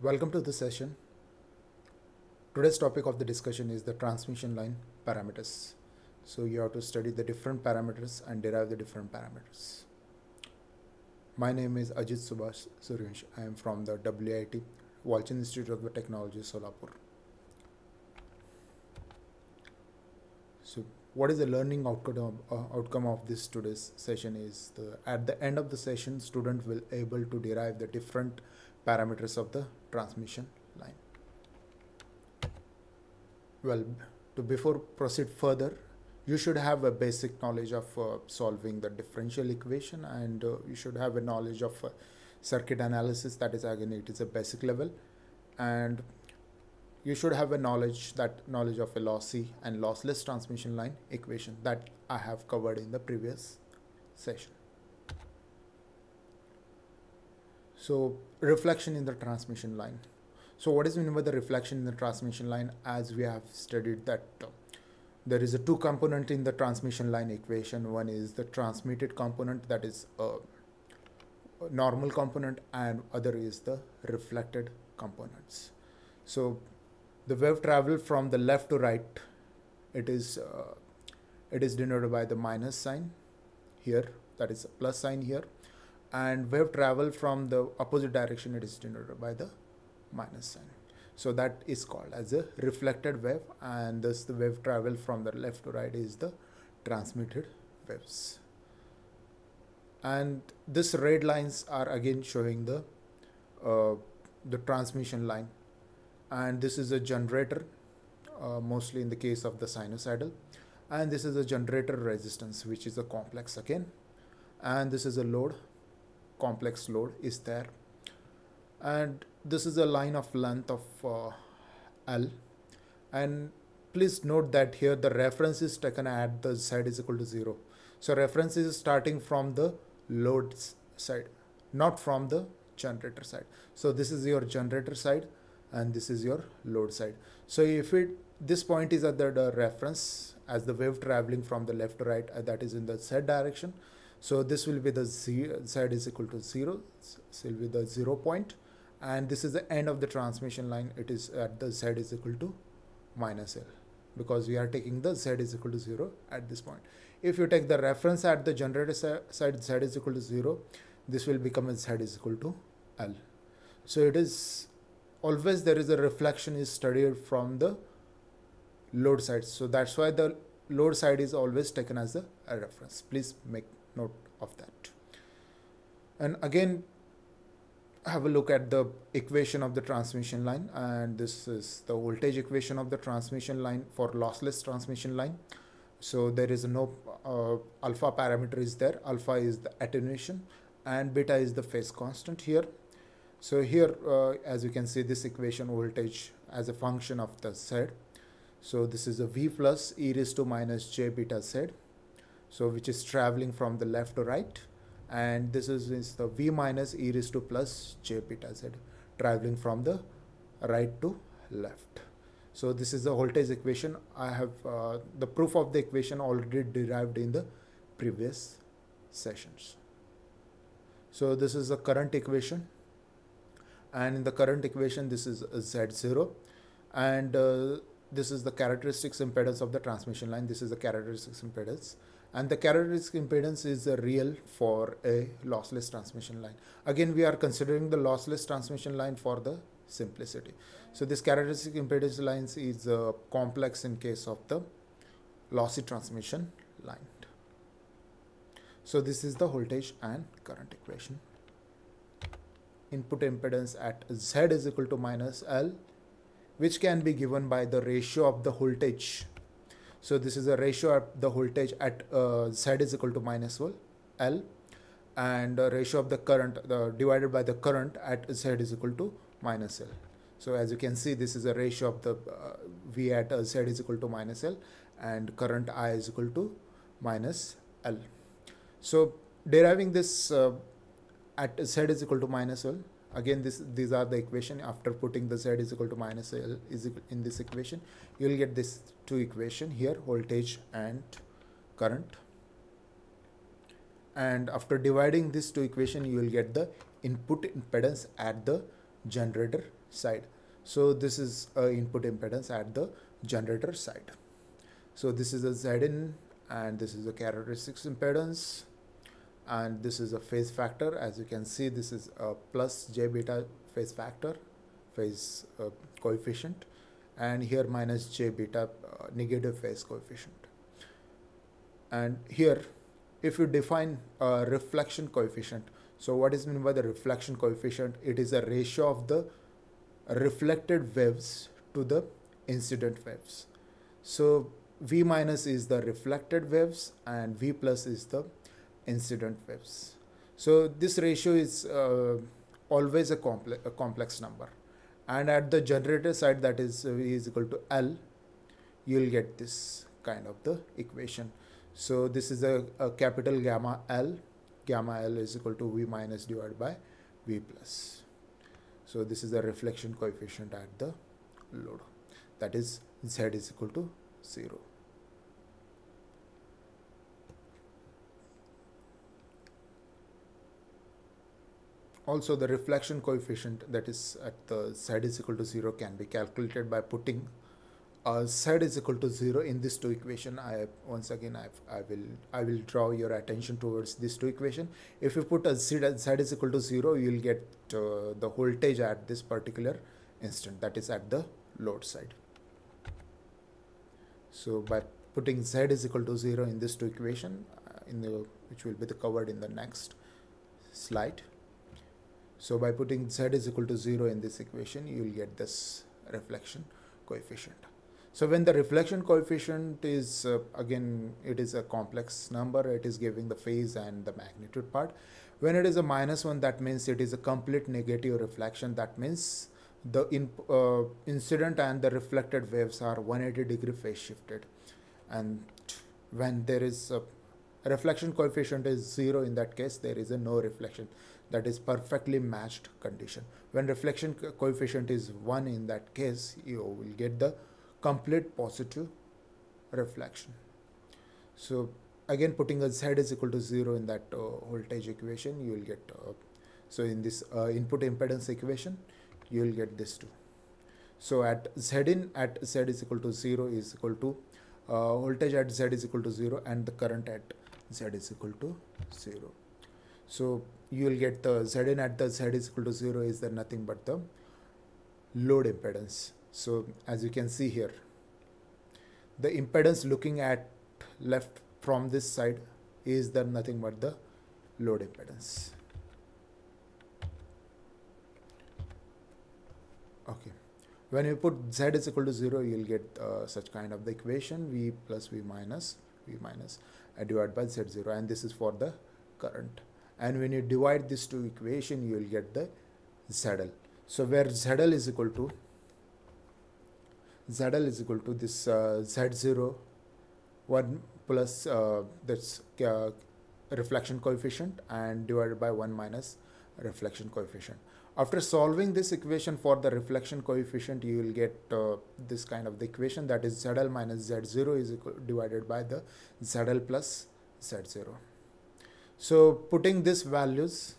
Welcome to the session. Today's topic of the discussion is the transmission line parameters. So you have to study the different parameters and derive the different parameters. My name is Ajit Subhash Suryansh. I am from the WIT Walchand Institute of Technology Solapur. So what is the learning outcome of, uh, outcome of this today's session is the at the end of the session student will able to derive the different parameters of the transmission line. Well, to before proceed further, you should have a basic knowledge of uh, solving the differential equation and uh, you should have a knowledge of uh, circuit analysis that is again it is a basic level and you should have a knowledge that knowledge of a lossy and lossless transmission line equation that I have covered in the previous session. So reflection in the transmission line. So what is meant by the reflection in the transmission line as we have studied that uh, there is a two component in the transmission line equation. One is the transmitted component that is a normal component and other is the reflected components. So the wave travel from the left to right it is uh, it is denoted by the minus sign here that is a plus sign here and wave travel from the opposite direction it is denoted by the minus sign. So that is called as a reflected wave and thus the wave travel from the left to right is the transmitted waves. And this red lines are again showing the uh, the transmission line. And this is a generator uh, mostly in the case of the sinusoidal. And this is a generator resistance which is a complex again. And this is a load complex load is there. And this is a line of length of uh, L. And please note that here the reference is taken at the side is equal to 0 so reference is starting from the load side not from the generator side. So this is your generator side and this is your load side. So if it this point is at the, reference as the wave traveling from the left to right uh, that is in the z direction so this will be the z, z is equal to 0 this will be the 0 point and this is the end of the transmission line. It is at the z is equal to minus l because we are taking the z is equal to 0 at this point. If you take the reference at the generator side z is equal to 0 this will become a z is equal to l. So it is always there is a reflection is studied from the load side. So that's why the load side is always taken as a reference. Please make note of that and again have a look at the equation of the transmission line and this is the voltage equation of the transmission line for lossless transmission line so there is no uh, alpha parameter is there alpha is the attenuation and beta is the phase constant here so here, uh, as you can see, this equation voltage as a function of the Z. So this is a V plus e raised to minus j beta Z. So which is traveling from the left to right. And this is, is the V minus e raised to plus j beta Z traveling from the right to left. So this is the voltage equation. I have uh, the proof of the equation already derived in the previous sessions. So this is the current equation and in the current equation this is Z0 and uh, this is the characteristics impedance of the transmission line this is the characteristics impedance and the characteristic impedance is real for a lossless transmission line. Again we are considering the lossless transmission line for the simplicity. So this characteristic impedance lines is uh, complex in case of the lossy transmission line. So this is the voltage and current equation. Input impedance at Z is equal to minus L, which can be given by the ratio of the voltage. So this is a ratio of the voltage at uh, Z is equal to minus L and ratio of the current the divided by the current at Z is equal to minus L. So as you can see, this is a ratio of the uh, V at uh, Z is equal to minus L and current I is equal to minus L. So deriving this uh, at z is equal to minus L. Again, this these are the equation. After putting the z is equal to minus L is in this equation, you will get this two equation here, voltage and current. And after dividing these two equation, you will get the input impedance at the generator side so this is uh, input impedance at the generator side so this is a Zin and this is a characteristics impedance and this is a phase factor. As you can see this is a plus j beta phase factor phase uh, coefficient and here minus j beta uh, negative phase coefficient. And here if you define a reflection coefficient so what is meant by the reflection coefficient? It is a ratio of the reflected waves to the incident waves. So v minus is the reflected waves and v plus is the incident waves so this ratio is uh, always a, comple a complex number. And at the generator side that is v uh, is equal to l you'll get this kind of the equation. So this is a, a capital gamma l gamma l is equal to v minus divided by v plus. So this is the reflection coefficient at the load. That is z is equal to 0 Also, the reflection coefficient that is at the z is equal to 0 can be calculated by putting uh, z is equal to 0 in this two equation. I once again I, I will I will draw your attention towards this two equation. If you put a z, z is equal to 0, you will get uh, the voltage at this particular instant that is at the load side. So by putting z is equal to 0 in this two equation uh, in the which will be the covered in the next slide so by putting z is equal to 0 in this equation, you will get this reflection coefficient. So when the reflection coefficient is, uh, again, it is a complex number, it is giving the phase and the magnitude part. When it is a minus 1, that means it is a complete negative reflection. That means the in, uh, incident and the reflected waves are 180 degree phase shifted. And when there is a reflection coefficient is 0, in that case, there is a no reflection that is perfectly matched condition. When reflection co coefficient is 1 in that case, you will get the complete positive reflection. So again putting a z is equal to 0 in that uh, voltage equation, you will get, uh, so in this uh, input impedance equation, you will get this too. So at z in at z is equal to 0 is equal to uh, voltage at z is equal to 0 and the current at z is equal to 0. So you will get the Zin at the Z is equal to 0 is there nothing but the load impedance. So as you can see here, the impedance looking at left from this side is there nothing but the load impedance. Okay. When you put Z is equal to 0, you will get uh, such kind of the equation V plus V minus V minus uh, divided by Z0 and this is for the current and when you divide these two equation you will get the ZL. So where ZL is equal to ZL is equal to this uh, Z0 1 plus uh, that's uh, reflection coefficient and divided by 1 minus reflection coefficient. After solving this equation for the reflection coefficient, you will get uh, this kind of the equation that is ZL minus Z0 is equal, divided by the ZL plus Z0. So putting these values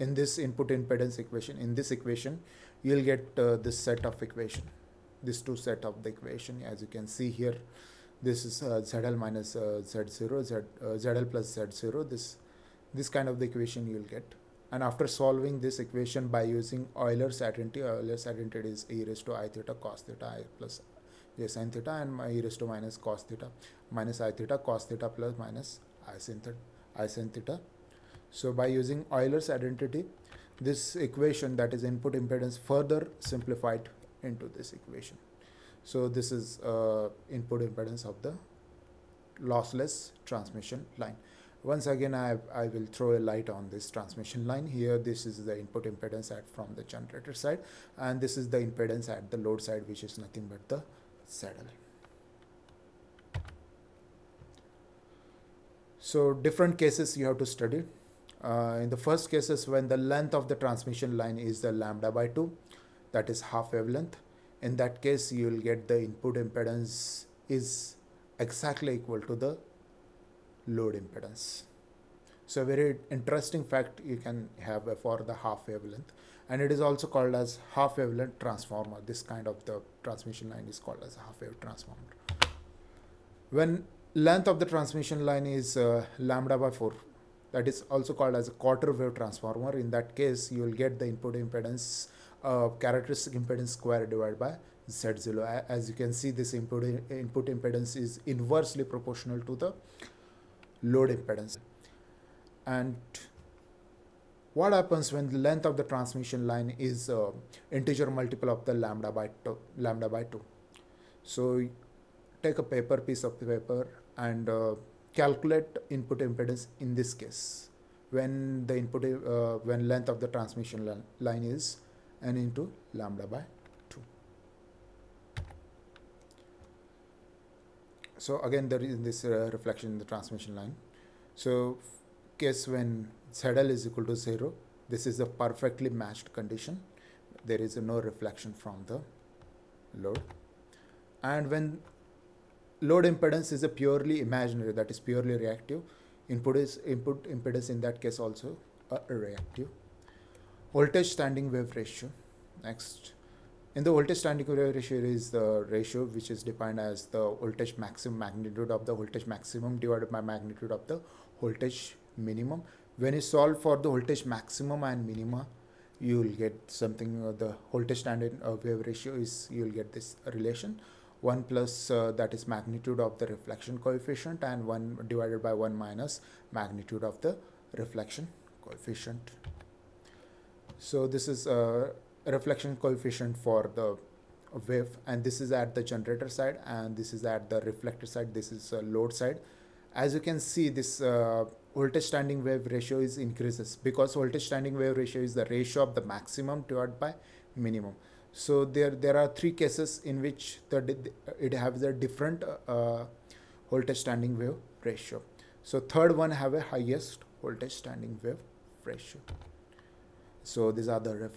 in this input impedance equation, in this equation, you'll get uh, this set of equation, this two set of the equation as you can see here. This is uh, ZL minus uh, Z0, Z, uh, ZL plus Z0, this, this kind of the equation you'll get. And after solving this equation by using Euler's identity, Euler's identity is e raised to i theta cos theta i plus j sin theta and e raised to minus cos theta minus i theta cos theta plus minus i sin theta I sin theta. So by using Euler's identity, this equation that is input impedance further simplified into this equation. So this is uh, input impedance of the lossless transmission line. Once again, I, I will throw a light on this transmission line. Here, this is the input impedance at from the generator side, and this is the impedance at the load side, which is nothing but the ZL. So different cases you have to study. Uh, in the first cases when the length of the transmission line is the lambda by 2, that is half wavelength. In that case, you will get the input impedance is exactly equal to the load impedance. So very interesting fact you can have for the half wavelength. and it is also called as half wavelength transformer this kind of the transmission line is called as half wave transformer when length of the transmission line is uh, lambda by 4 that is also called as a quarter wave transformer. In that case you will get the input impedance uh, characteristic impedance square divided by z0 as you can see this input input impedance is inversely proportional to the load impedance. And what happens when the length of the transmission line is uh, integer multiple of the lambda by 2 lambda by 2 so take a paper piece of paper and uh, calculate input impedance in this case. When the input uh, when length of the transmission line is n into lambda by 2 so again there is this uh, reflection in the transmission line. So case when ZL is equal to 0 this is a perfectly matched condition. There is no reflection from the load. And when load impedance is a purely imaginary that is purely reactive. Input is input impedance in that case also a reactive. Voltage standing wave ratio. Next. In the voltage standing wave ratio is the ratio which is defined as the voltage maximum magnitude of the voltage maximum divided by magnitude of the voltage minimum. When you solve for the voltage maximum and minima you will get something uh, the voltage standing uh, wave ratio is you will get this relation 1 plus uh, that is magnitude of the reflection coefficient and 1 divided by 1 minus magnitude of the reflection coefficient. So this is a reflection coefficient for the wave and this is at the generator side and this is at the reflector side. This is a load side. As you can see this uh, voltage standing wave ratio is increases because voltage standing wave ratio is the ratio of the maximum divided by minimum so there there are three cases in which the it has a different uh, voltage standing wave ratio. So third one have a highest voltage standing wave ratio. So these are the reference